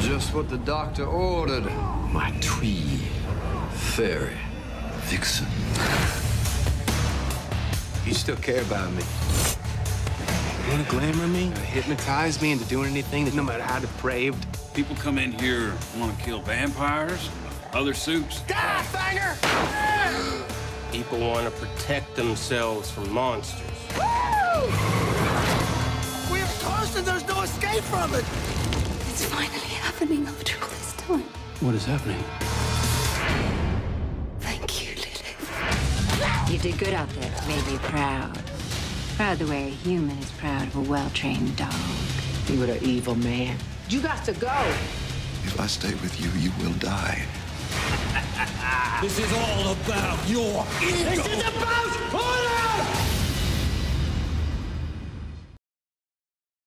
Just what the doctor ordered. My twee. Fairy. Vixen. You still care about me. You wanna glamour me? You hypnotize me into doing anything that no matter how depraved. People come in here want to kill vampires, other soups suits. People want to protect themselves from monsters. We are close and there's no escape from it. It's finally happening after all this time. What is happening? Thank you, Lilith. You did good out there. Made me proud. Proud the way a human is proud of a well-trained dog. You were an evil man. You got to go. If I stay with you, you will die. This is all about your ego.